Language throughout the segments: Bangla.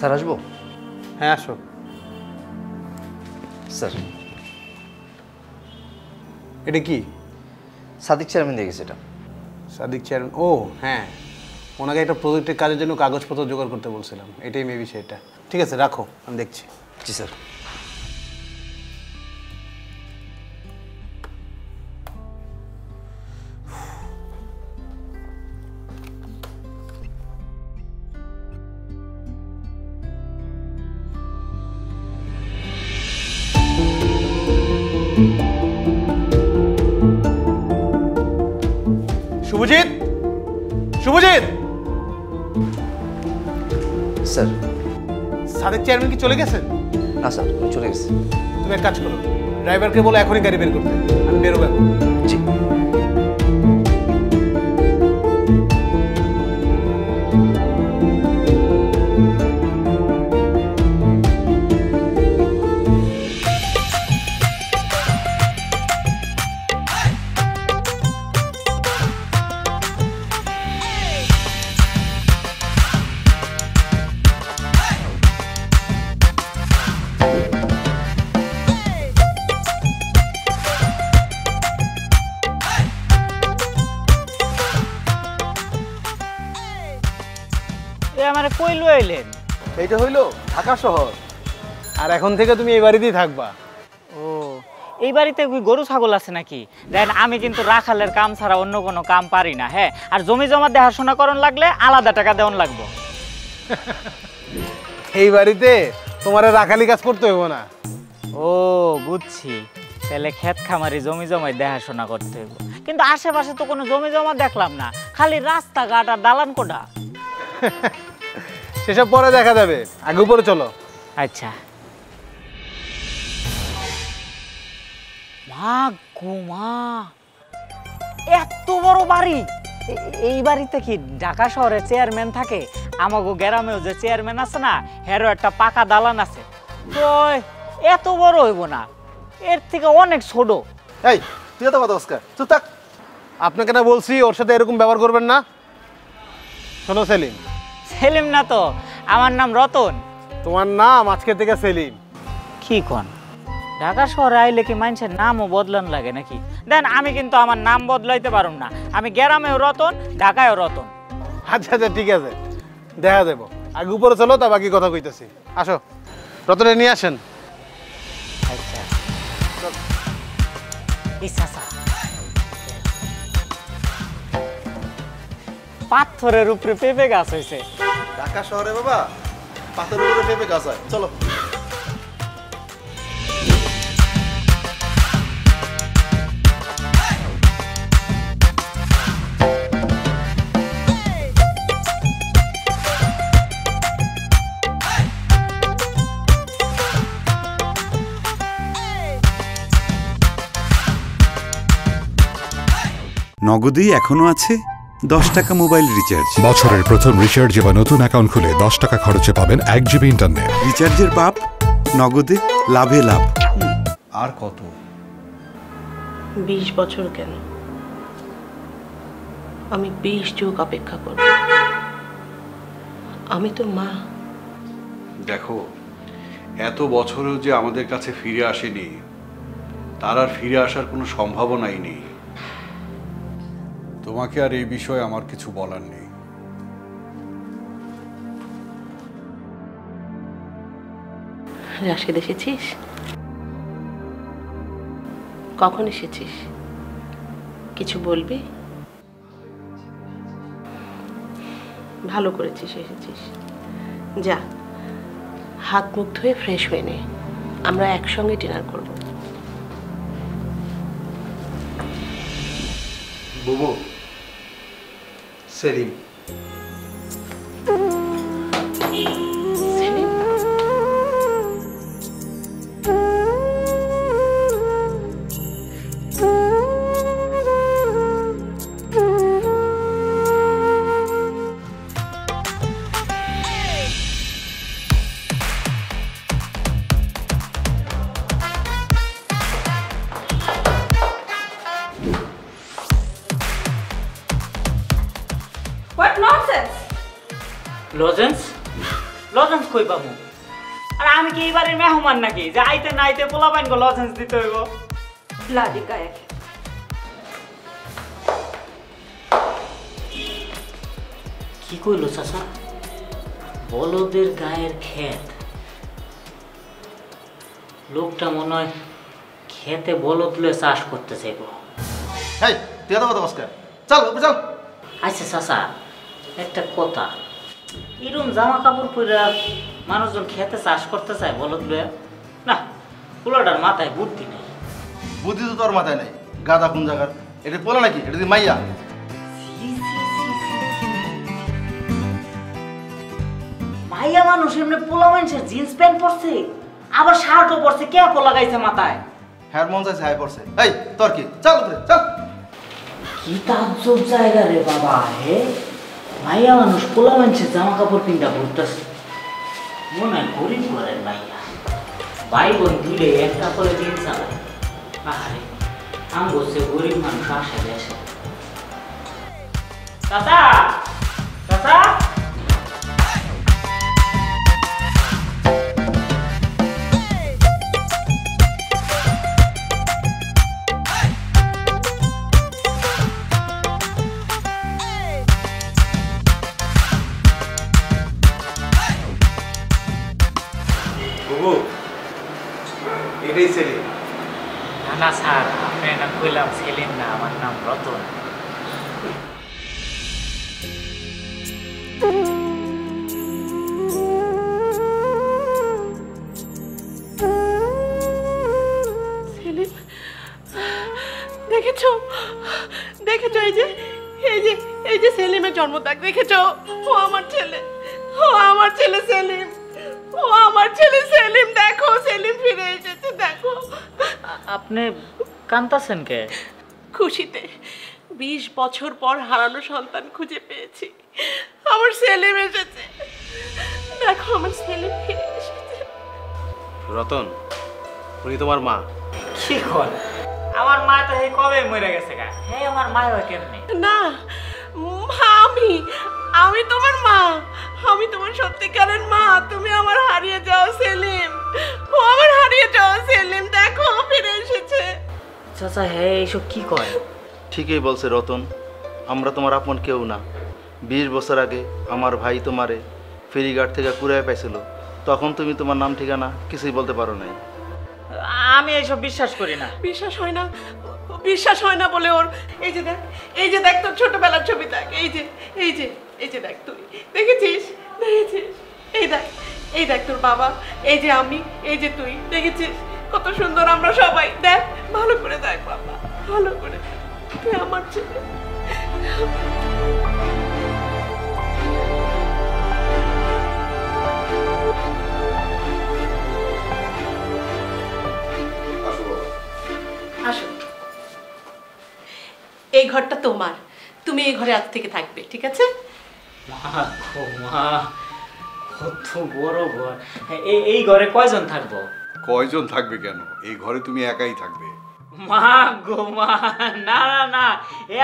স্যার আসব? হ্যাঁ আসো। স্যার। এটা কি? সাদিক চেয়ারম্যান দিয়ে গেছে এটা। সাদিক চেয়ারম্যান? ও হ্যাঁ। ওনাকে একটা প্রজেক্টের কাজের জন্য কাগজপত্র জোগাড় করতে বলছিলাম। এটাই মেবি সেটা। ঠিক আছে রাখো আমি দেখছি। জি স্যার। চলে গেছেন না স্যার উনি চলে গেছে। তুমি এক কাজ করো ড্রাইভারকে বলো এখনই গাড়ি বের করতে। আমি বেরোবো এখন। জি। ঢাকা শহর। আর এখন থেকে তুমি এই বাড়িতেই থাকবা। ও এই বাড়িতে গরু ছাগল আছে নাকি? দেখেন আমি কিন্তু রাখালের কাম ছাড়া অন্য কোনো কাম পারি না হ্যাঁ? আর জমি জমা দেখাশোনা করন লাগলে আলাদা টাকা দেওয়ান লাগবো। এই বাড়িতে তোমার রাখালি কাজ করতে হইব না। ও বুঝছি। তাহলে ক্ষেত খামারি জমি জমায় দেখাশোনা করতে হইব। কিন্তু আশেপাশে তো কোনো জমি জমা দেখলাম না। খালি রাস্তাঘাট আর দালান কোটা সেসব পরে দেখা যাবে। আগে উপরে চলো। আচ্ছা। মা গো মা এত বড় বাড়ি। এই বাড়িতে কি ঢাকা শহরে চেয়ারম্যান থাকে? আমাগো গ্রামেও যে চেয়ারম্যান আছে না হেরও একটা পাকা দালান আছে। তো এত বড় হইব না। এর থেকে অনেক ছোট। এই তুই তো কথা অস্কার চুপ থাক। আপনাকে না বলছি ওর সাথে এরকম ব্যবহার করবেন না। শোনো সেলিম সেলিম না তো? আমার নাম রতন। তোমার নাম আজকে থেকে সেলিম। কি কন? ঢাকা শহরে আইলে কি মানুষের নামও বদলান লাগে নাকি? দেন আমি কিন্তু আমার নাম বদলাইতে পারুম না। আমি গ্রামেও রতন ঢাকায়ও রতন। আচ্ছা আচ্ছা ঠিক আছে। দেখা দেবো আগে উপরে চলো তা বাকি কথা কইতেছি। আসো। রতনে নিয়ে আসেন। আচ্ছা। পাথরের উপরে পেঁপে গাছ হয়েছে ঢাকা শহরে বাবা পাথরের উপরে পেঁপে গাছ হয়। চলো। নগদেই এখনও আছে? দশ টাকা মোবাইল রিচার্জ বছরের প্রথম রিচার্জে বা নতুন অ্যাকাউন্ট খুলে দশ টাকা খরচে পাবেন এক জিবি ইন্টারনেট রিচার্জের বাপ নগদে লাভে লাভ। আর কত? বিশ বছর কেন? আমি বিশ যুগ অপেক্ষা করব। আমি তো মা। দেখো এত বছরেও যে আমাদের কাছে ফিরে আসেনি তার আর ফিরে আসার কোনো সম্ভাবনাই নেই। তোমাকে আর এই বিষয়ে আমার কিছু বলার নেই। রাশেদ এসেছিস? কখন এসেছিস? কিছু বলবি? ভালো করেছিস, এসেছিস। যা, হাত মুখ ধুয়ে ফ্রেশ হয়ে নে। আমরা একসঙ্গে ডিনার করব। বুবু সেলিম সেলিম নাকি যে আইতে না আইতে পোলাপাইন গো লজেন্স দিতে হইব। লাদি গায়ে কি কইলো চাচা? বলদের গায়ের ক্ষেত। লোকটা মনে হয় খেতে বলদ লয়ে চাষ করতে চাইব। হেই তুই এত কথা বসকা চল উপরে চল। আচ্ছা চাচা একটা কথা। এরম জামা কাপড় পরে মানুষজন খেতে চাষ করতে চায় বলদ লয়ে? পোলাটার মাথায় বুদ্ধি নেই। বুদ্ধি তো তোর মাথায় নাই। গাদা কোন জায়গার? এটা পোলা নাকি? এটা তুই মাইয়া? মাইয়া মানুষ এমনি পোলা মানুষের জিন্স প্যান্ট পরছে আবার শার্টও পরছে কে পোলা গাইছে মাথায়? হ্যার মন চাইছে হাই পড়ছে এই তোর কি? চল উপরে চল। কি তাজ্জব জায়গা রে বাবা হে। মাইয়া মানুষ পোলা মানুষের জামা কাপড় পিন্ডা ঘুরতেছে মনে হয় গরিব ঘরের মাইয়া। ভাই বোন তুলে একটা করে দিন চালায় পাহাড়ে আম বসে গরিব মানুষ আসে দেশে চাচা! না সেলিম না আমার নাম রতন। সেলিম দেখেছ? দেখেছ এই যে এই যে এই যে সেলিমের দেখেছ? ও আমার ছেলে ও আমার ছেলে সেলিম ও আমার ছেলে সেলিম দেখো সেলিম ফিরে এসেছে দেখো। আপনি কান্তাছেন কে? খুশিতে বিশ বছর পর হারানো সন্তান খুঁজে পেয়েছি। আমার সেলিম এসেছে দেখো আমার সেলিম ফিরে এসেছে। রতন উনি তোমার মা। কি কর আমার মা তো এই কবে মরে গেছে গা? হ্যাঁ আমার মা হয় কেমনি? না মা আমি আমি তোমার মা। আমি তোমার সত্যিকারের মা। তুমি আমার হারিয়ে যাও সেলিম। ও আমার হারিয়ে যাও সেলিম। দেখো ফিরে এসেছে। চাচা হ্যাঁ এইসব কি কয়? ঠিকই বলছে রতন আমরা তোমার আপন কেউ না। বিশ বছর আগে আমার ভাই তোমারে ফেরিঘাট থেকে কুড়ায় পাইছিল। তখন তুমি তোমার নাম ঠিকানা কিছুই বলতে পারো নাই। আমি এইসব বিশ্বাস করি না। বিশ্বাস হয় না বিশ্বাস হয় না বলে ওর এই যে দেখ এই যে দেখ তোর ছোটবেলার ছবি দেখ এই যে এই যে এই যে দেখ তুই। দেখেছিস? দেখেছিস? এই দেখ এই দেখ তোর বাবা এই যে আমি এই যে তুই। দেখেছিস? কত সুন্দর আমরা সবাই দেখ। ভালো করে দেখ বাবা ভালো করে তুই আমার ছেলে। আসো এই ঘরটা তোমার। তুমি এই ঘরে আজ থেকে থাকবে ঠিক আছে? মা কত বড় ঘর। হ্যাঁ, এই ঘরে কয়জন থাকব? কয়জন থাকবে কেন? এই ঘরে তুমি একাই থাকবে। মা গো মা না না না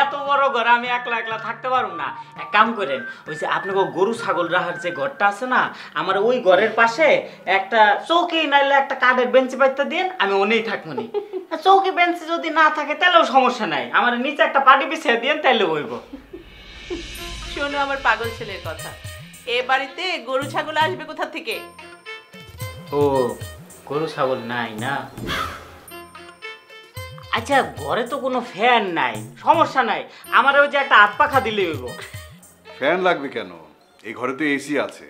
এত বড় ঘর আমি একলা একলা থাকতে পারুম না। এক কাম করেন ওই যে আপনাকে গরু ছাগল রাখার যে ঘরটা আছে না আমার ওই ঘরের পাশে একটা চৌকি নাইলে একটা কাঠের বেঞ্চি পাইতে দিন আমি ওনেই থাকব নি। চৌকি বেঞ্চি যদি না থাকে তাহলেও সমস্যা নাই। আমার নিচে একটা পাটি বিছিয়ে দিন তাইলে হইব শোনো আমার পাগল ছেলের কথা। এ বাড়িতে গরু ছাগল আসবে কোথা থেকে? ও গরু ছাগল নাই না? আচ্ছা ঘরে তো কোনো ফ্যান নাই সমস্যা নাই। আমার ওই যে একটা হাত পাখা দিলে হইব। ফ্যান লাগবে কেন? এই ঘরে তো এসি আছে।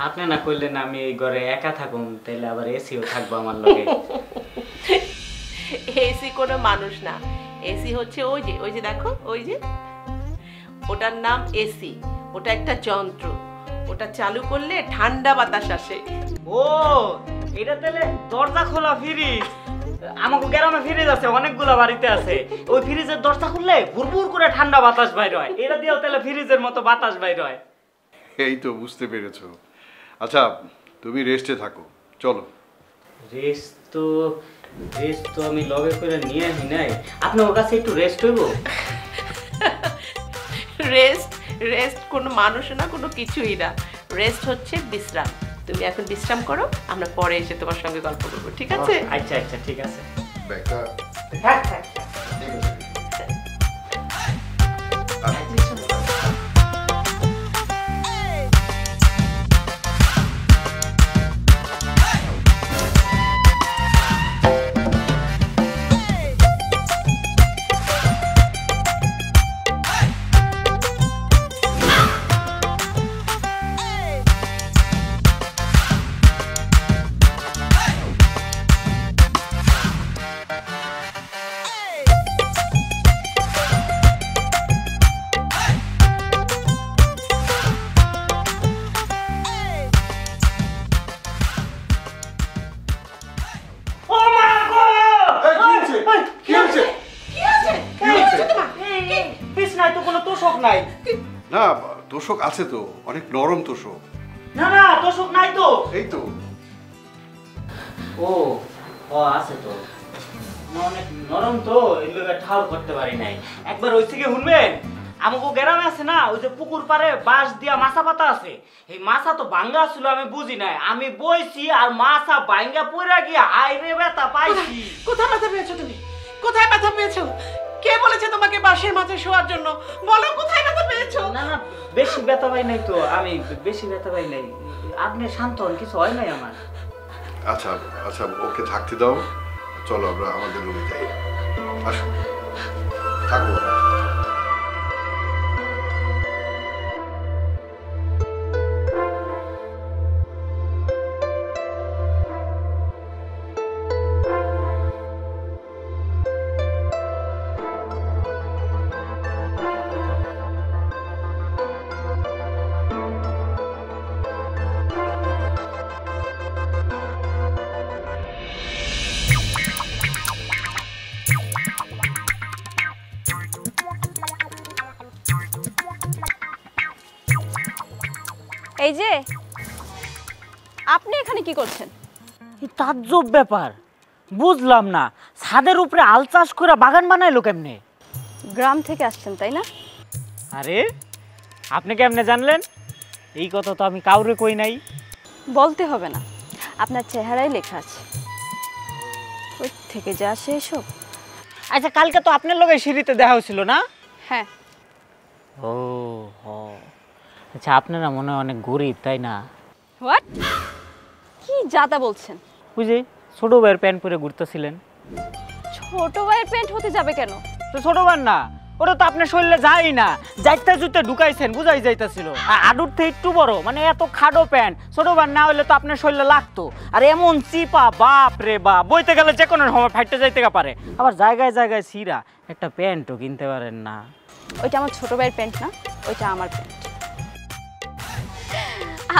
আপনি না করলেন আমি এই ঘরে একা থাকুন তাহলে আবার এসিও থাকব আমার লগে। এসি কোনো মানুষ না। এসি হচ্ছে ওই যে ওই যে দেখো ওই যে। ওটার নাম এসি। ওটা একটা যন্ত্র। ওটা চালু করলে ঠান্ডা বাতাস আসে। ও এটা তাহলে দরজা খোলা ফ্রিজ। আমাকে গ্রামে ফ্রিজ আছে অনেকগুলো বাড়িতে আছে। ওই ফ্রিজের দরজা খুললে ভুরভুর করে ঠান্ডা বাতাস বাইর হয়। এটা দিয়েও তাহলে ফ্রিজের মতো বাতাস বাইর হয়। এই তো বুঝতে পেরেছ। আচ্ছা তুমি রেস্টে থাকো। চলো। রেস্ট তো রেস্ট তো আমি লগে করে নিয়ে আসি নাই। আপনার ওর কাছে একটু রেস্ট হইব? রেস্ট রেস্ট কোনো মানুষ না কোনো কিছুই না। রেস্ট হচ্ছে বিশ্রাম। তুমি এখন বিশ্রাম করো আমরা পরে এসে তোমার সঙ্গে গল্প করব ঠিক আছে? আচ্ছা আচ্ছা ঠিক আছে। হ্যাঁ থাক আছে তো অনেক নরম তোষক। না না তোষক নাই তো। এই তো। ও ও আছে তো। অনেক নরম তো এগুলো ঠাউর করতে পারি নাই। একবার ওই থেকে শুনবেন? আমাকে গ্রামে আছে না ওই যে পুকুর পারে বাঁশ দিয়া মাছা পাতা আছে। এই মাছা তো ভাঙ্গা ছিল আমি বুঝি নাই। আমি বইছি আর মাছা ভাঙ্গা পড়ে গিয়ে আইরে ব্যথা পাইছি। কোথায় ব্যথা পেয়েছ তুমি? কোথায় ব্যথা পেয়েছ? কে বলেছে তোমাকে বাঁশের মাঝে শোয়ার জন্য? বলো কোথায় ব্যথা পেয়েছ? না না বেশি ব্যথা পাই নাই তো। আমি বেশি ব্যথা পাই নাই। আপনি শান্ত হন কিছু হয় নাই আমার। আচ্ছা আচ্ছা ওকে থাকতে দাও। চলো আমরা আমাদের রুমে যাই। আসো। থাকব কি করছেন? এই তাজ্জব ব্যাপার। বুঝলাম না ছাদের উপরে আল চাষ করে বাগান বানাইলো কেমনে? গ্রাম থেকে আসছেন তাই না? আরে আপনি কেমনে জানলেন? এই কথা তো আমি কাউরে কই নাই। বলতে হবে না আপনার চেহারায় লেখা আছে। ওই থেকে যা আসে এসব। আচ্ছা কালকে তো আপনার লগে সিঁড়িতে দেখা হয়েছিল না? হ্যাঁ। ও আচ্ছা আপনারা মনে হয় অনেক গরিব তাই না? হোয়াট? কি যাতা বলছেন। বুঝি ছোট ভাইয়ের প্যান্ট পরে ঘুরতেছিলেন। ছোট ভাইয়ের প্যান্ট হতে যাবে কেন? তো ছোট ভাই না ওটা তো আপনার শরীরে যায় না। যাইতে জুতে ঢুকাইছেন বুঝাই যাইতেছিল। আর আডুর থেকে একটু বড় মানে এত খাডো প্যান্ট। ছোট ভাই না হলে তো আপনার শরীরে লাগতো। আর এমন চিপা বাপ রে বাপ বইতে গেলে যে কোনো সময় ফাইটে যাইতে পারে। আবার জায়গায় জায়গায় ছিঁড়া একটা প্যান্টও কিনতে পারেন না। ওইটা আমার ছোট ভাইয়ের প্যান্ট না ওইটা আমার প্যান্ট।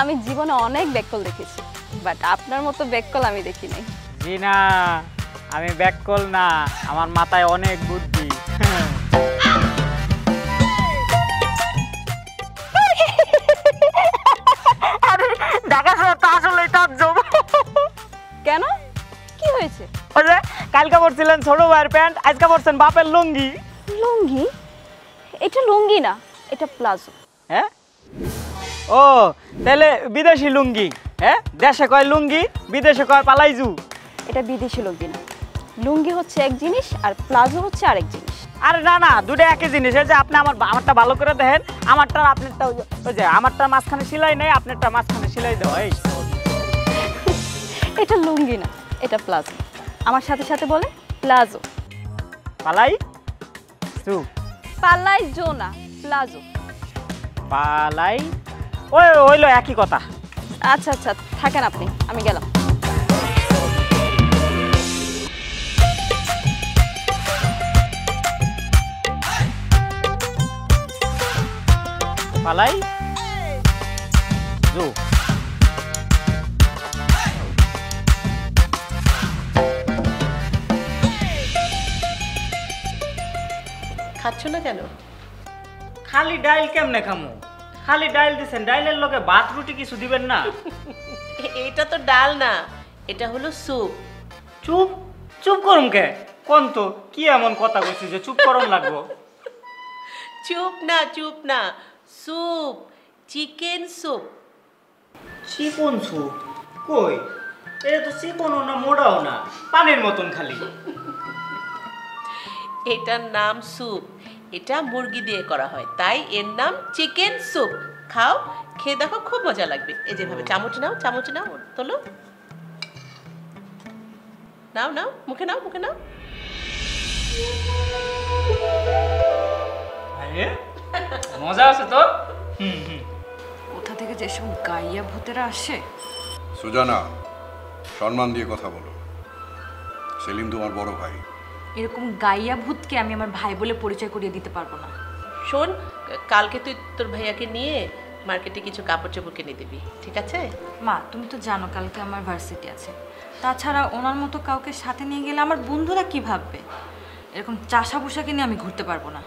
আমি জীবনে অনেক ব্যাককল দেখেছি। বাট আপনার মতো ব্যাককল আমি দেখি নাই। জি না আমি ব্যাককল না আমার মাথায় অনেক বুদ্ধি। আরে ঢাকা শহর তো আসলেই তাজ্জব কেন? কি হয়েছে? ওই যে কালকে পরছিলেন ছোট ভাইয়ের প্যান্ট আজকে পরছেন বাপের লুঙ্গি। লুঙ্গি? এটা লুঙ্গি না এটা প্লাজো। হ্যাঁ? ও তাহলে বিদেশি লুঙ্গি হ্যাঁ? দেশে কয় লুঙ্গি বিদেশে কয় পালাইজু? এটা বিদেশি লুঙ্গি না। লুঙ্গি হচ্ছে এক জিনিস আর প্লাজো হচ্ছে আরেক জিনিস। আরে না না দুটো একই জিনিস। যে আপনি আমার আমারটা ভালো করে দেখেন আমারটা আপনারটা ওই যে- আমারটা মাঝখানে সেলাই নেই আপনারটা মাঝখানে সেলাই দেওয়া এই এটা লুঙ্গি না এটা প্লাজো। আমার সাথে সাথে বলে প্লাজো। পালাই? জু পাল্লাই জো না প্লাজো। পালাই ওই হইল একই কথা। আচ্ছা আচ্ছা থাকেন আপনি আমি গেলাম। পালাই? জু। খাচ্ছ না কেন? খালি ডাইল কেমনে খামু? খালি ডাইল দিছেন ডাইলের লগে ভাত রুটি কিছু দিবেন না। এটা তো ডাল না এটা হলো স্যুপ। চুপ? চুপ করুম কে? কোন তো কি এমন কথা কইছি যে চুপ করুন লাগবো? চুপ না চুপ না soup chicken soup. Chicken soup? কই? এটা তো চিকনও না মোড়াও না পানির মতন খালি। এটার নাম স্যুপ এটা মুরগি দিয়ে করা হয়। তাই এর নাম চিকেন স্যুপ খাও খেয়ে দেখো খুব মজা লাগবে। এই যেভাবে চামচ নাও চামচ নাও তোলো। নাও নাও মুখে নাও মুখে নাও। মজা আছে তো? হুম হুম। কোথা থেকে যেসব গাইয়া ভূতেরা আসে? সুজানা সম্মান দিয়ে কথা বলো। সেলিম তোমার বড় ভাই। এরকম গাইয়া ভূতকে আমি আমার ভাই বলে পরিচয় করিয়ে দিতে পারব না। শোন কালকে তুই তোর ভাইয়াকে নিয়ে মার্কেটে কিছু কাপড় চোপড় কিনে দিবি ঠিক আছে? মা তুমি তো জানো কালকে আমার ভার্সিটি আছে। তাছাড়া ওনার মতো কাউকে সাথে নিয়ে গেলে আমার বন্ধুরা কি ভাববে? এরকম চাষা পোশাকে নিয়ে আমি ঘুরতে পারব না।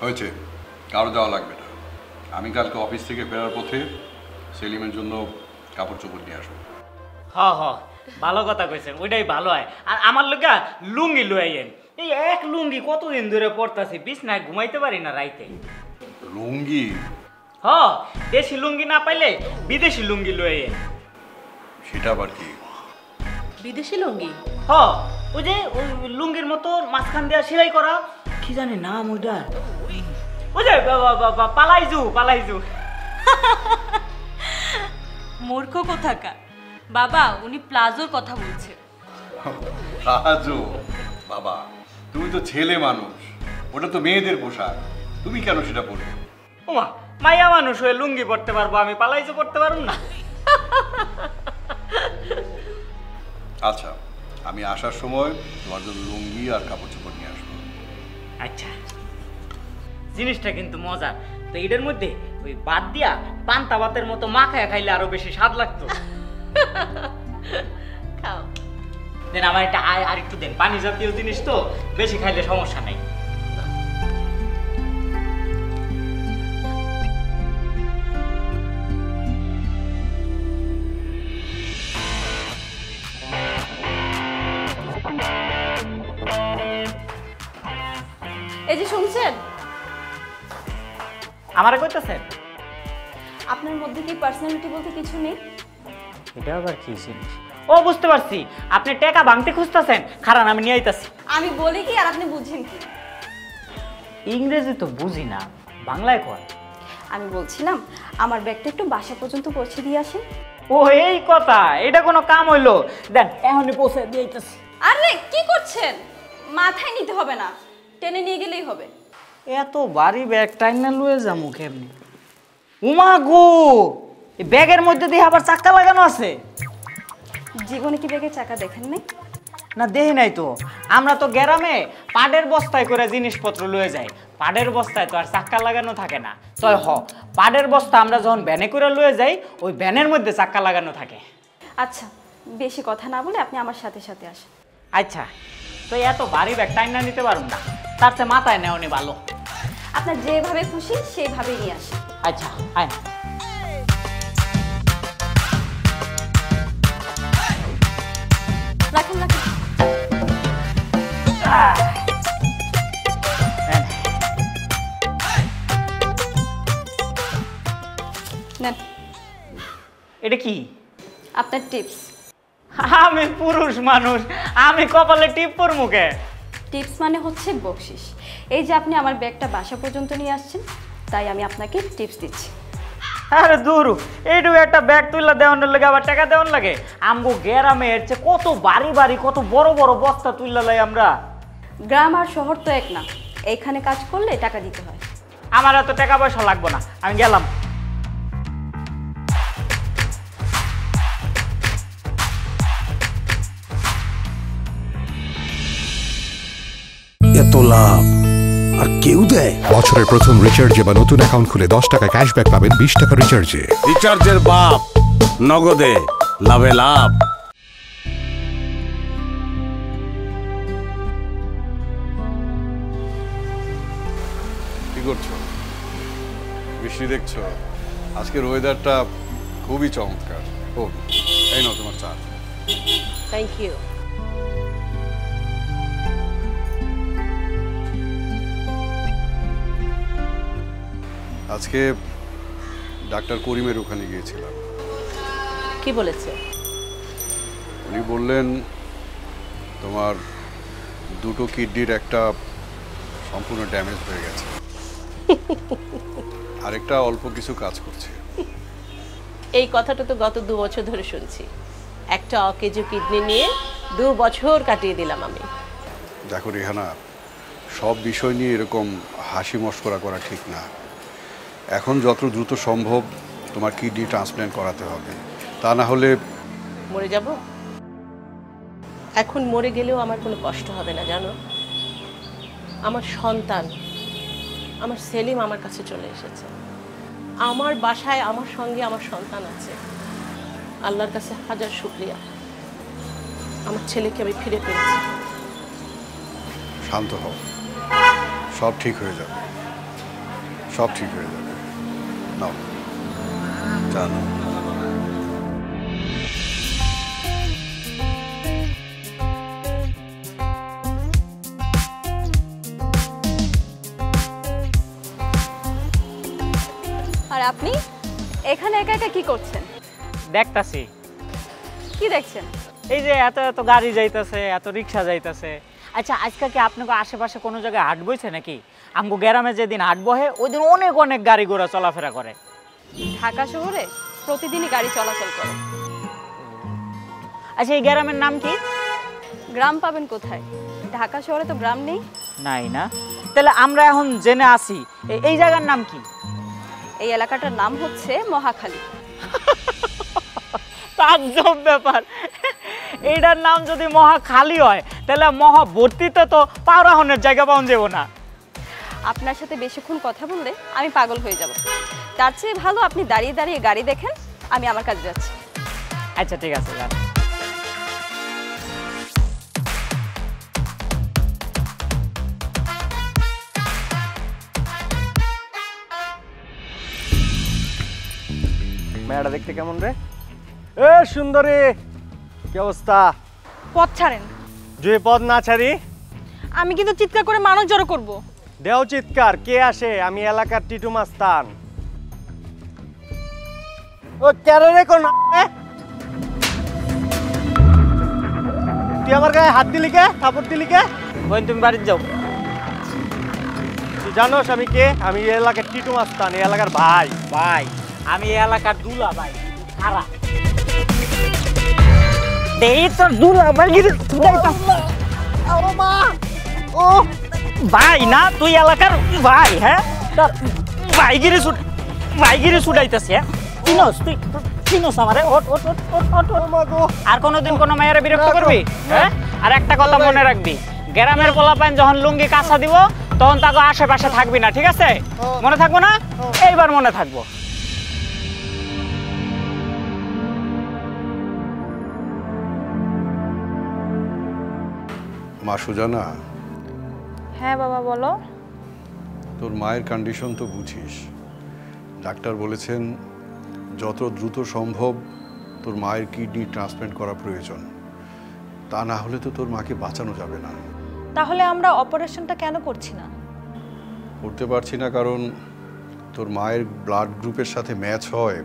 হয়েছে কারও দেওয়া লাগবে না। আমি কালকে অফিস থেকে ফেরার পথে সেলিমের জন্য কাপড় চোপড় নিয়ে আসব। হ হ। ভালো কথা কইছেন ওইটাই ভালো হয়। আর আমার লোকা লুঙ্গি লই আইয়েন। এই এক লুঙ্গি কতদিন ধরে পড়তাছি বিছনায় ঘুমাইতে পারি না রাইতে। লুঙ্গি? হ দেশি লুঙ্গি না পাইলে বিদেশি লুঙ্গি লই আইয়েন। সেটা আবার কি? বিদেশি লুঙ্গি? হ ওই যে ওই লুঙ্গির মতো মাঝখান দেওয়া সেলাই করা কি জানি নাম ওইটার ওই যে বা- বা- বা- বা- পালাইজু পালাইজু। মূর্খ কোথাকা বাবা উনি প্লাজোর কথা বলছে। সাহায্য বাবা তুমি তো ছেলে মানুষ। ওটা তো মেয়েদের পোশাক। তুমি কেন সেটা পরবে? ওমা মাইয়া মানুষ হয়ে লুঙ্গি পড়তে পারব আমি পালাইজু পড়তে পারব না। আচ্ছা আমি আসার সময় তোমার জন্য লুঙ্গি আর কাপড় চোপড় নিয়ে আসব। আচ্ছা জিনিসটা কিন্তু মজার। তো এটার মধ্যে ওই বাদ দিয়া পান্তা ভাতের মতো মাখায় খাইলে আরও বেশি স্বাদ লাগতো। খাও। দেন আমার একটা আয় আর একটু দেন। পানি জাতীয় জিনিস তো বেশি খাইলে সমস্যা নাই। এই যে শুনছেন? আমারে কইতেছেন? আপনার মধ্যে কি পার্সোনালিটি বলতে কিছু নেই? এটা আবার কি জিনিস? ও বুঝতে পারছি। আপনি টাকা ভাঙতে খুঁজতেছেন। খারান আমি নিয়ে আইতাছি। আমি বলি কি আর আপনি বুঝেন কি? ইংরেজি তো বুঝি না। বাংলায় কয়? আমি বলছিলাম আমার ব্যাগটা একটু বাসা পর্যন্ত পৌঁছে দিয়ে আসেন। ও এই কথা। এটা কোনো কাম হইল। দেন এখনই পৌঁছে দিয়ে আইতাছি। আরে কি করছেন? মাথায় নিতে হবে না। টেনে নিয়ে গেলেই হবে। এত ভারী ব্যাগ টাইনা লুয়ে যামু কেমনি? উমা গো! এই ব্যাগের মধ্যে দিয়ে আবার চাক্কা লাগানো আছে? জীবনে কি ব্যাগে চাকা দেখেন নাই? না দেহি নাই তো। আমরা তো গ্রামে পাডের বস্তায় করে জিনিসপত্র লয়ে যাই। পাডের বস্তায় তো আর চাক্কা লাগানো থাকে না। তো হ পাডের বস্তা আমরা যখন ভ্যানে করে লয়ে যাই ওই ভ্যানের মধ্যে চাক্কা লাগানো থাকে। আচ্ছা বেশি কথা না বলে আপনি আমার সাথে সাথে আসেন। আচ্ছা তো এত ভারী ব্যাগ টাইম না নিতে পারুন না। তার চেয়ে মাথায় নেওনি ভালো। আপনার যেভাবে খুশি সেভাবেই নিয়ে আসেন। আচ্ছা আয়। নেন। এটা কি? আপনার টিপস। আমি পুরুষ মানুষ আমি কপালে টিপ পর মুখে টিপস মানে হচ্ছে বকশিস। এই যে আপনি আমার ব্যাগটা বাসা পর্যন্ত নিয়ে আসছেন তাই আমি আপনাকে টিপস দিচ্ছি। আরে দূর এইটুকু একটা ব্যাগ তুললা দেওয়ানোর লাগে আবার টাকা দেওয়ান লাগে? আমগো গ্রামে এর চেয়ে কত বাড়ি বাড়ি কত বড় বড় বস্তা তুললা লাই আমরা? গ্রাম আর শহর তো এক না। এইখানে কাজ করলে টাকা দিতে হয়। আমার এত টাকা পয়সা লাগবে না আমি গেলাম। এত লাভ। আর কেউ দেয়। বছরের প্রথম রিচার্জে বা নতুন অ্যাকাউন্ট খুলে দশ টাকা ক্যাশব্যাক পাবেন বিশ টাকা রিচার্জে রিচার্জের বাপ নগদে লাভে লাভ। কি করছ? বৃষ্টি দেখছ? আজকের ওয়েদারটা খুবই চমৎকার। ও এই নাও তোমার চা। থ্যাংক ইউ আজকে ডাক্তার করিমের ওখানে গিয়েছিলাম। কি বলেছে? উনি বললেন তোমার দুটো কিডনির একটা সম্পূর্ণ ড্যামেজ হয়ে গেছে। আরেকটা অল্প কিছু কাজ করছে। এই কথাটা তো গত দু বছর ধরে শুনছি। একটা অকেজো কিডনি নিয়ে দু বছর কাটিয়ে দিলাম আমি। দেখো রেহানা সব বিষয় নিয়ে এরকম হাসি মস্করা করা ঠিক না। এখন যত দ্রুত সম্ভব তোমার কিডনি ট্রান্সপ্ল্যান্ট করাতে হবে। তা না হলে মরে যাব? এখন মরে গেলেও আমার কোনো কষ্ট হবে না জানো? আমার সন্তান আমার সেলিম আমার কাছে চলে এসেছে। আমার বাসায় আমার সঙ্গে আমার সন্তান আছে। আল্লাহর কাছে হাজার শুক্রিয়া। আমার ছেলেকে আমি ফিরে পেয়েছি। শান্ত হও। সব ঠিক হয়ে যাবে। সব ঠিক হয়ে যাবে। নাও জানো আর আপনি? এখানে একা একা কি করছেন? দেখতাছি। কি দেখছেন? এই যে এত এত গাড়ি যাইতেছে এত রিক্সা যাইতেছে। আচ্ছা আজকে কি আপনাকে আশেপাশে কোনো জায়গায় হাট বইছে নাকি? আমগো গ্রামে যেদিন হাট বহে ওই দিন অনেক অনেক গাড়ি ঘোড়া চলাফেরা করে। ঢাকা শহরে প্রতিদিনই গাড়ি চলাচল করে। আচ্ছা এই গ্রামের নাম কি? গ্রাম পাবেন কোথায়? ঢাকা শহরে তো গ্রাম নেই। নাই না। তাহলে আমরা এখন জেনে আসি এই জায়গার নাম কি? এই এলাকাটার নাম হচ্ছে মহাখালী। তাজ্জব ব্যাপার। এইটার নাম যদি মহা খালি হয় তাহলে মহা ভর্তিতে তো পাওরাহনের জায়গা পাওয়া যাব না। আপনার সাথে বেশিক্ষণ কথা বললে আমি পাগল হয়ে যাব। তার চেয়ে ভালো আপনি দাঁড়িয়ে দাঁড়িয়ে গাড়ি দেখেন আমি আমার কাজে যাচ্ছি। আচ্ছা ঠিক আছে যান। মেয়েটা দেখতে কেমন রে? এ সুন্দরী! কি অবস্থা? পথ ছাড়েন। যদি পদ না ছাড়ি? আমি কিন্তু চিৎকার করে মানুষ জড়ো করব। দেও চিৎকার কে আসে? আমি এলাকার টিটু মাস্তান। ও কেন রে কোন তুই আমার গায়ে হাত দিলি কে? থাপড় দিলি কে? বোন তুমি বাড়ি যাও। তুই জানোস আমি কে? আমি এই এলাকার টিটু মাস্তান এই এলাকার ভাই। ভাই আমি এই এলাকার দুলা ভাই খারা। দেই তো দুলা ভাই গিরে ও মা! ও ভাই না তুই এলাকার ভাই হ্যাঁ? তোর ভাইগিরি শুট ভাইগিরি শুটাইতেছে হ্যাঁ? চিনোস তুই? চিনোস আমারে? ওট ওট ওট ওট ওট ওট আর কোনোদিন কোনো মেয়েরা বিরক্ত করবি? হ্যাঁ। আর একটা কথা মনে রাখবি গ্রামের পোলাপাইন যখন লুঙ্গি কাঁচা দিব তখন তাকে আশেপাশে থাকবি না ঠিক আছে? মনে থাকব না? এইবার মনে থাকব। মা সুজানা হ্যাঁ বাবা বলো। তোর মায়ের কন্ডিশন তো বুঝিস। ডাক্তার বলেছেন যত দ্রুত সম্ভব তোর মায়ের কিডনি ট্রান্সপ্ল্যান্ট করা প্রয়োজন। তা না হলে তো তোর মাকে বাঁচানো যাবে না। তাহলে আমরা অপারেশনটা কেন করছি না? করতে পারছি না কারণ তোর মায়ের ব্লাড গ্রুপের সাথে ম্যাচ হয়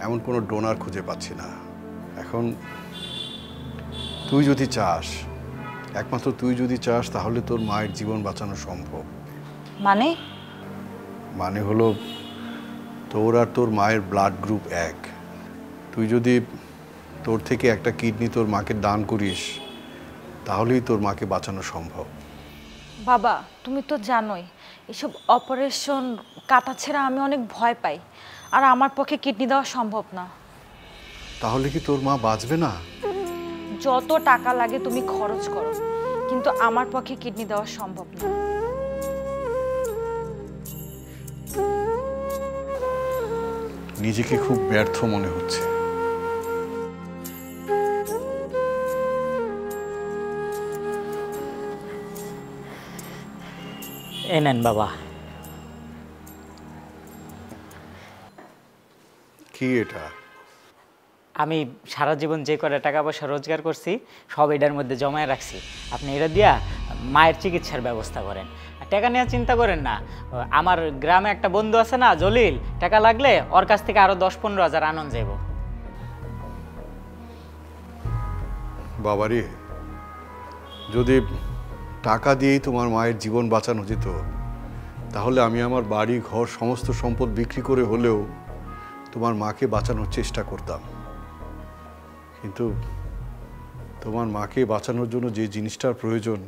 এমন কোনো ডোনার খুঁজে পাচ্ছি না। এখন তুই যদি চাস একমাত্র তুই যদি চাস তাহলে তোর মায়ের জীবন বাঁচানো সম্ভব। মানে? মানে হলো তোর আর তোর মায়ের ব্লাড গ্রুপ এক। তুই যদি তোর থেকে একটা কিডনি তোর মাকে দান করিস তাহলেই তোর মাকে বাঁচানো সম্ভব। বাবা তুমি তো জানোই এসব অপারেশন কাটা ছেড়া আমি অনেক ভয় পাই আর আমার পক্ষে কিডনি দেওয়া সম্ভব না। তাহলে কি তোর মা বাঁচবে না? যত টাকা লাগে তুমি খরচ করো। কিন্তু আমার পক্ষে কিডনি দেওয়া সম্ভব না। নিজেকে খুব ব্যর্থ মনে হচ্ছে। এ নেন বাবা। কি এটা? আমি সারা জীবন যে করে টাকা পয়সা রোজগার করছি, সব এটার মধ্যে জমায় রাখছি। আপনি এটা দিয়া মায়ের চিকিৎসার ব্যবস্থা করেন। টাকা নিয়ে চিন্তা করেন না। আমার গ্রামে একটা বন্ধু আছে না, জলিল, টাকা লাগলে ওর কাছ থেকে আরও দশ পনেরো হাজার আনন্দ যাইব। বাবারে, যদি টাকা দিয়েই তোমার মায়ের জীবন বাঁচানো যেত, তাহলে আমি আমার বাড়ি, ঘর, সমস্ত সম্পদ বিক্রি করে হলেও তোমার মাকে বাঁচানোর চেষ্টা করতাম। কিন্তু তোমার মাকে বাঁচানোর জন্য যে জিনিসটার প্রয়োজন,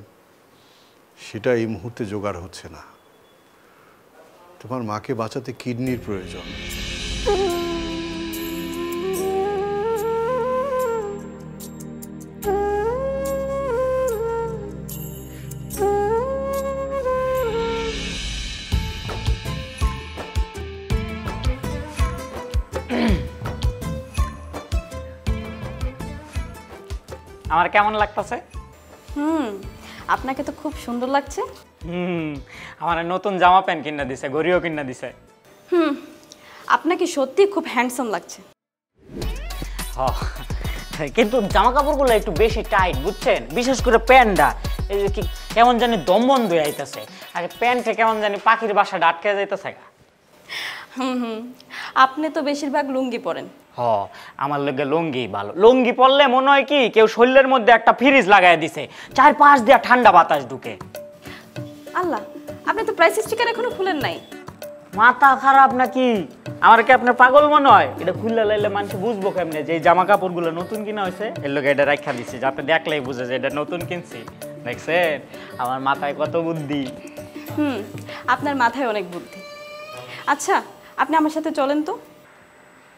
সেটা এই মুহূর্তে জোগাড় হচ্ছে না। তোমার মাকে বাঁচাতে কিডনির প্রয়োজন। আমার কেমন লাগতেছে? হুম আপনাকে তো খুব সুন্দর লাগছে। হুম আমার নতুন জামা প্যান্ট কিনা দিছে ঘড়িও কিনা দিছে। হুম আপনাকে সত্যি খুব হ্যান্ডসাম লাগছে। কিন্তু জামা কাপড়গুলো একটু বেশি টাইট বুঝছেন? বিশেষ করে প্যান্টটা এই যে কেমন জানি দম বন্ধ হয়ে আইতাছে আর প্যান্টে কেমন জানি পাখির বাসাটা আটকে যাইতেছে হুম হুম আপনি তো বেশিরভাগ লুঙ্গি পরেন। হ আমার লগে লুঙ্গি ভালো। লুঙ্গি পরলে মনে হয় কি কেউ শরীরের মধ্যে একটা ফ্রিজ লাগাই দিছে। চার পাঁচ দিয়া ঠান্ডা বাতাস ঢুকে। আল্লাহ আপনি তো প্রাইস স্টিকার এখনও খুলেন নাই। মাথা খারাপ নাকি? আমার কি আপনার পাগল মনে হয়? এটা খুললে লাইলে মানুষ বুঝব কেমনে যে জামা কাপড়গুলো নতুন কিনা হয়েছে। এর লোক এটা রাখা দিচ্ছে যে আপনি দেখলেই বুঝে যে এটা নতুন কিনছি। দেখছেন? আমার মাথায় কত বুদ্ধি। হুম আপনার মাথায় অনেক বুদ্ধি। আচ্ছা আপনি আমার সাথে চলেন তো।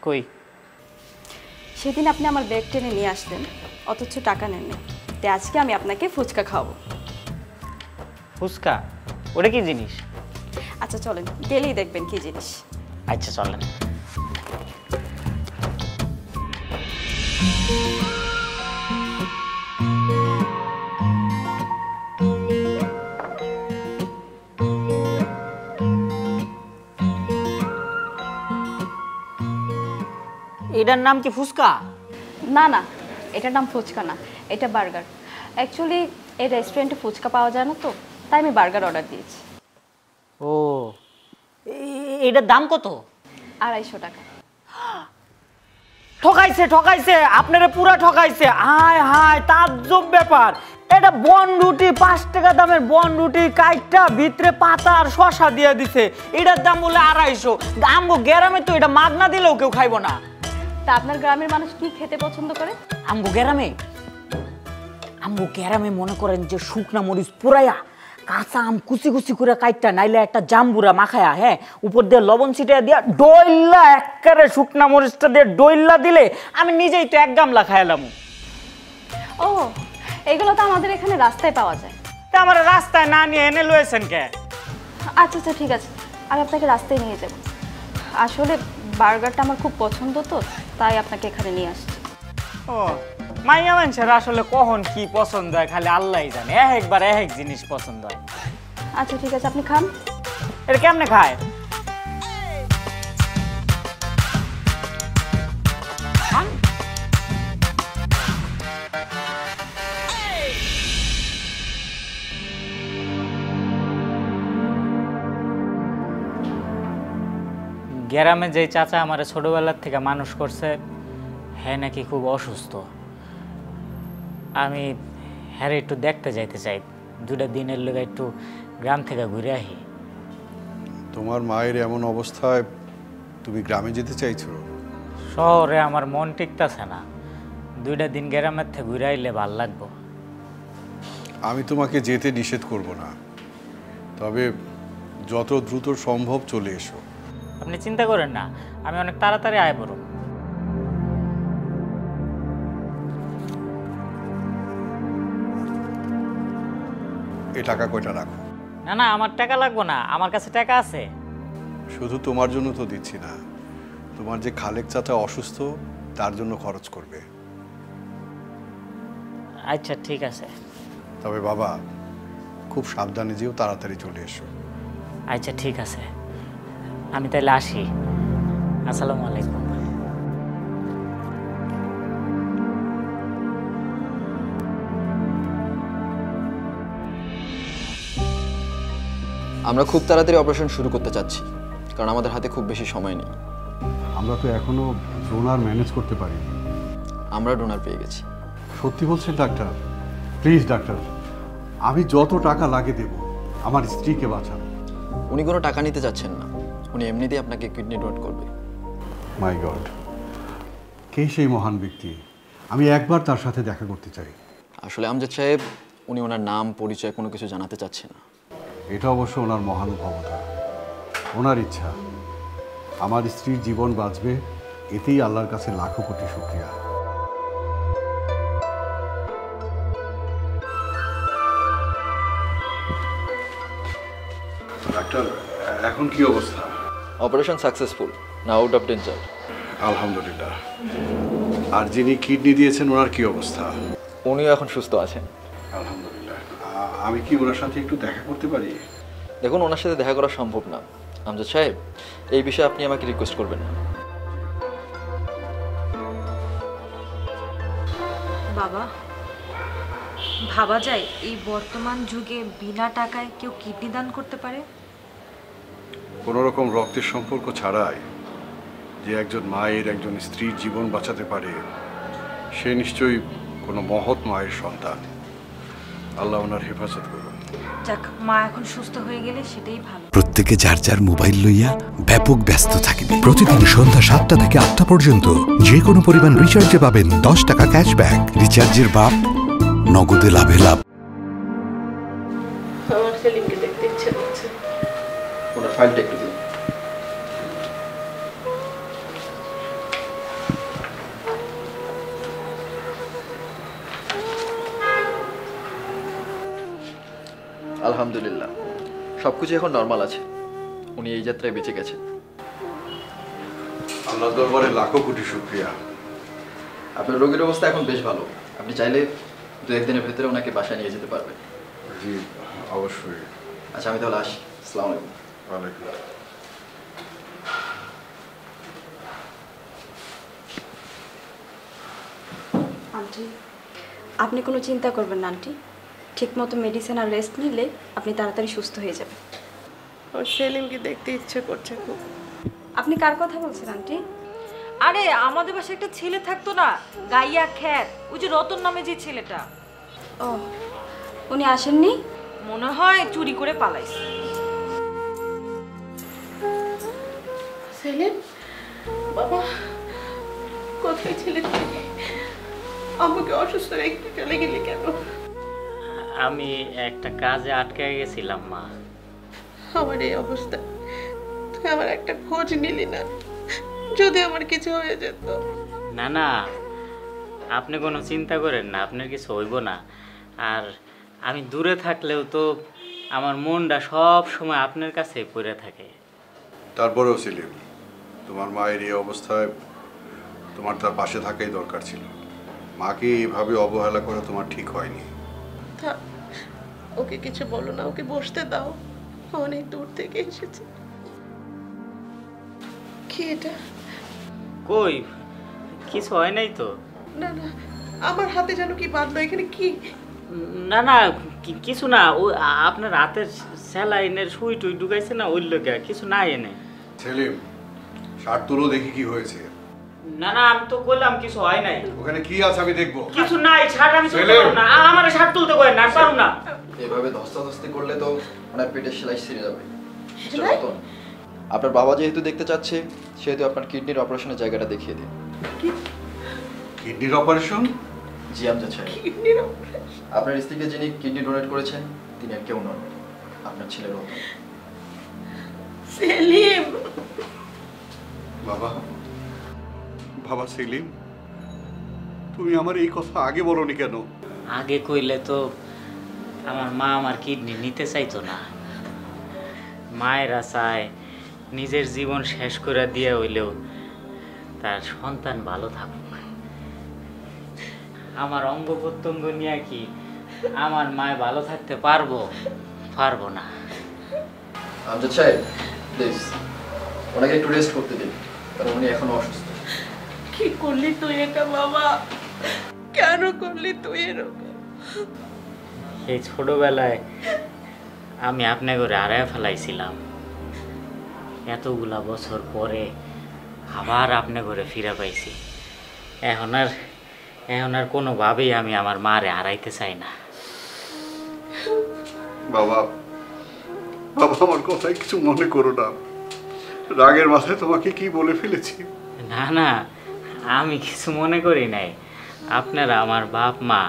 কই? সেদিন আপনি আমার ব্যাগ টেনে নিয়ে আসলেন অথচ টাকা নেননি। তাই আজকে আমি আপনাকে ফুচকা খাওয়াবো। ফুচকা? ওটা কি জিনিস? আচ্ছা চলেন গেলেই দেখবেন কি জিনিস। আচ্ছা চলেন। এটার নাম কি ফুচকা? না না এটার নাম ফুচকা না এটা বার্গার। অ্যাকচুয়ালি এই রেস্টুরেন্টে ফুচকা পাওয়া যায় না তো তাই আমি বার্গার অর্ডার দিয়েছি। ও এটার দাম কত? আড়াইশো টাকা। ঠকাইছে ঠকাইছে আপনারা পুরা ঠকাইছে। হায় হায় তাজ্জব ব্যাপার। এটা বন রুটি পাঁচ টাকা দামের বন রুটি কাইটটা ভিতরে পাতা আর শশা দিয়ে দিছে। এটার দাম বলে আড়াইশো। আমগো গ্রামে তো এটা মাগনা দিলেও কেউ খাইবো না। তা আপনার গ্রামের মানুষ কি খেতে পছন্দ করে? আমগো গ্রামে? আমগো গ্রামে মনে করেন যে শুকনা মরিচ পুরাইয়া কাঁচা আম কুচি কুচি করে কাইটটা নাইলে একটা জাম্বুরা মাখায়া হ্যাঁ উপর দিয়ে লবণ ছিটিয়ে দিয়া ডইল্লা একবারে শুকনা মরিচটা দিয়ে ডইল্লা দিলে আমি নিজেই তো এক গামলা খাইলাম ও এগুলো তো আমাদের এখানে রাস্তায় পাওয়া যায়। তা আমার রাস্তায় না নিয়ে এনে লয়েছেন কে? আচ্ছা আচ্ছা ঠিক আছে। আমি আপনাকে রাস্তায় নিয়ে যাব। আসলে বার্গারটা আমার খুব পছন্দ তো তাই আপনাকে এখানে নিয়ে আসছি। ও মাইয়া মানুষের আসলে কখন কি পছন্দ হয় খালি আল্লাহই জানে এক একবার এক এক জিনিস পছন্দ হয়। আচ্ছা ঠিক আছে আপনি খান। এটা কেমনে খায়? গ্রামে যে চাচা আমার ছোটবেলার থেকে মানুষ করছে হ্যাঁ নাকি খুব অসুস্থ। আমি হ্যাঁ একটু দেখতে যাইতে চাই দুটা দিনের লোক একটু গ্রাম থেকে ঘুরে আহি। তোমার মায়ের এমন অবস্থায় তুমি গ্রামে যেতে চাইছো? শহরে আমার মন টিকতেছে না। দুইটা দিন গ্রামের থেকে ঘুরে আইলে ভালো লাগবো। আমি তোমাকে যেতে নিষেধ করব না। তবে যত দ্রুত সম্ভব চলে এসো। আপনি চিন্তা করেন না আমি অনেক তাড়াতাড়ি আয় পড়ব এ টাকা কয়টা রাখো? না না আমার টাকা লাগবো না আমার কাছে টাকা আছে। শুধু তোমার জন্য তো দিচ্ছি না তোমার যে খালেক চাচা অসুস্থ তার জন্য খরচ করবে। আচ্ছা ঠিক আছে। তবে বাবা খুব সাবধানে যেও তাড়াতাড়ি চলে এসো। আচ্ছা ঠিক আছে। আমি তাহলে আসি। আসসালামু আলাইকুম। আমরা খুব তাড়াতাড়ি অপারেশন শুরু করতে চাচ্ছি কারণ আমাদের হাতে খুব বেশি সময় নেই। আমরা তো এখনও ডোনার ম্যানেজ করতে পারিনি। আমরা ডোনার পেয়ে গেছি। সত্যি বলছেন ডাক্তার প্লিজ ডাক্তার আমি যত টাকা লাগে দেব আমার স্ত্রীকে বাঁচান। উনি কোনো টাকা নিতে চাচ্ছেন না। উনি এমনিতেই আপনাকে কিডনি ডোনেট করবে। মাই গড কে সেই মহান ব্যক্তি? আমি একবার তার সাথে দেখা করতে চাই। আসলে আমজাদ সাহেব উনি ওনার নাম পরিচয় কোনো কিছু জানাতে চাচ্ছেন না। এটা অবশ্য ওনার মহানুভবতা ওনার ইচ্ছা। আমার স্ত্রীর জীবন বাঁচবে এতেই আল্লাহর কাছে লাখো কোটি শুক্রিয়া। ডাক্তার এখন কি অবস্থা? অপারেশন সাকসেসফুল না আউট অফ ডেঞ্জার আলহামদুলিল্লাহ। আর যিনি কিডনি দিয়েছেন ওনার কি অবস্থা? উনিও এখন সুস্থ আছেন। আলহামদুলিল্লাহ। আমি কি ওনার সাথে একটু দেখা করতে পারি? দেখুন ওনার সাথে দেখা করা সম্ভব না। আমজাদ সাহেব এই বিষয়ে আপনি আমাকে রিকোয়েস্ট করবেন না। বাবা ভাবা যায় এই বর্তমান যুগে বিনা টাকায় কেউ কিডনি দান করতে পারে? কোনো রকম রক্তের সম্পর্ক ছাড়াই যে একজন মায়ের একজন স্ত্রীর জীবন বাঁচাতে পারে সে নিশ্চয়ই কোনো মহৎ মায়ের সন্তান। আল্লাহ ওনার হেফাজত করুন। যাক মা এখন সুস্থ হয়ে গেলে সেটাই ভালো। প্রত্যেকে যার যার মোবাইল লইয়া ব্যাপক ব্যস্ত থাকিবে। প্রতিদিন সন্ধ্যা সাতটা থেকে আটটা পর্যন্ত যে কোনো পরিমাণ রিচার্জে পাবেন দশ টাকা ক্যাশব্যাক রিচার্জের বাপ নগদে লাভে লাভ। ওনার ফাইলটা একটু দিন। আলহামদুলিল্লাহ। সব কিছু এখন নর্মাল আছে। উনি এই যাত্রায় বেঁচে গেছেন। আল্লাহ দরবারে লাখো কোটি শুক্রিয়া। আপনার রোগীর অবস্থা এখন বেশ ভালো। আপনি চাইলে দু একদিনের ভেতরে ওনাকে বাসায় নিয়ে যেতে পারবেন। জি অবশ্যই। আচ্ছা আমি তাহলে আসি। আসসালামু আলাইকুম। ওয়ালাইকুম আন্টি আপনি কোনো চিন্তা করবেন না আন্টি। ঠিকমতো মেডিসিন আর রেস্ট নিলে আপনি তাড়াতাড়ি সুস্থ হয়ে যাবেন। আমার সেলিমকে দেখতে ইচ্ছে করছে খুব। আপনি কার কথা বলছেন আন্টি? আরে আমাদের বাসায় একটা ছেলে থাকতো না গাইয়া খ্যাত। ওই যে রতন নামে যে ছেলেটা। ও উনি আসেননি? মনে হয় চুরি করে পালাইছে। সেলিম বাবা কোথায় ছেলে আমাকে অসুস্থ রেখে চলে গেলে কেন? আমি একটা কাজে আটকে গেছিলাম মা। আমার এই অবস্থা। তুই আমার একটা খোঁজ নিলি না যদি আমার কিছু হয়ে যেত। না না আপনি কোনো চিন্তা করেন না আপনার কিছু হইব না। আর আমি দূরে থাকলেও তো আমার মনটা সব সময় আপনার কাছে পড়ে থাকে। তারপরেও সেলিম তোমার মায়ের এই অবস্থায় তোমার তার পাশে থাকাই দরকার ছিল। মাকে এইভাবে অবহেলা করা তোমার ঠিক হয়নি। ওকে কিছু বলো না ওকে বসতে দাও। অনেক দূর থেকে এসেছে। কি এটা? কই? কিছু হয় নাই তো? না না আমার হাতে যেন কি বাঁধলো এখানে কি? না না কিছু না ও আপনার হাতের স্যালাইনের সুই টুই ঢুকাইছে না ওই লোকে কিছু নাই এনে। সেলিম শার্ট তুলো দেখি কি হয়েছে। না না আমি তো কইলাম কিছু হয় নাই। ওখানে কি আছে আমি দেখব। কিছু নাই ছাড় আমি তুলতে পারব না। আমার শার্ট তুলতে কই না পারব না। এভাবে ধস্তাধস্তি করলে তো ওনার পেটের সেলাই ছিঁড়ে যাবে। আপনার বাবা যেহেতু দেখতে চাচ্ছে সেহেতু আপনার কিডনির অপারেশনের জায়গাটা দেখিয়ে দিন। কিডনির অপারেশন? জি আমজাদ সাহেব আপনার স্ত্রীকে যিনি কিডনি ডোনেট করেছেন তিনি আর কেউ নন। আপনার ছেলে রতন সেলিম। বাবা। বাবা সেলিম তুমি আমার এই কথা আগে বলনি কেন? আগে কইলে তো আমার মা আমার কিডনি নিতে চাইতো না। মায়েরা চায় নিজের জীবন শেষ করে দিয়ে হইলেও তার সন্তান ভালো থাকুক। আমার অঙ্গ প্রত্যঙ্গ নিয়ে কি আমার মায় ভালো থাকতে পারব? পারব না। আমজাদ সাহেব প্লিজ ওনাকে একটু রেস্ট করতে দিন। কারণ উনি এখনও অসুস্থ। কি করলি তুই এটা বাবা? কেন করলি তুই এরকম? এই ছোটবেলায় আমি আপনি করে আড়ায় ফেলাইছিলাম। এতগুলা বছর পরে আবার আপনি করে ফিরে পাইছি। এখন আর এখন আর কোনোভাবেই আমি আমার মারে হারাইতে চাই না। বাবা বাবা আমার কথায় কিছু মনে করো না। রাগের মাথায় তোমাকে কি বলে ফেলেছি? না না আমি কিছু মনে করি নাই। আপনারা আমার বাপ মা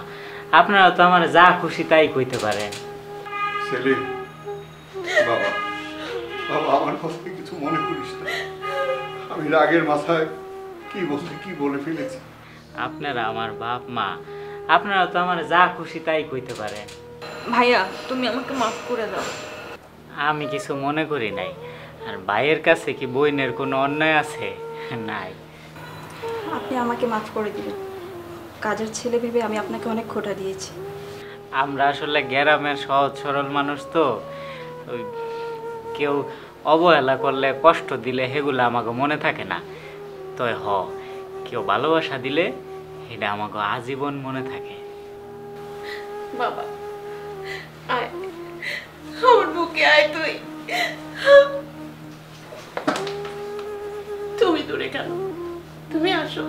আপনারা তো আমার যা খুশি তাই কইতে পারেন। ছেলে বাবা বাবা আমার কথায় কিছু মনে করিস না। আমি রাগের মাথায় কি বলতে কি বলে ফেলেছি? আপনারা আমার বাপ মা আপনারা তো আমার যা খুশি তাই কইতে পারেন। ভাইয়া তুমি আমাকে মাফ করে দাও। আমি কিছু মনে করি নাই। আর ভাইয়ের কাছে কি বইনের কোনো অন্যায় আছে? নাই। আপনি আমাকে মাফ করে দিবেন। কাজের ছেলে ভেবে আমি আপনাকে অনেক খোটা দিয়েছি। আমরা আসলে গ্রামের সহজ সরল মানুষ তো। ওই কেউ অবহেলা করলে কষ্ট দিলে সেগুলো আমাকে মনে থাকে না। তো হ কেউ ভালোবাসা দিলে এটা আমাকে আজীবন মনে থাকে। বাবা আয়। আমার বুকে আয় তুই। তুমি দূরে কেন? তুমি আসো।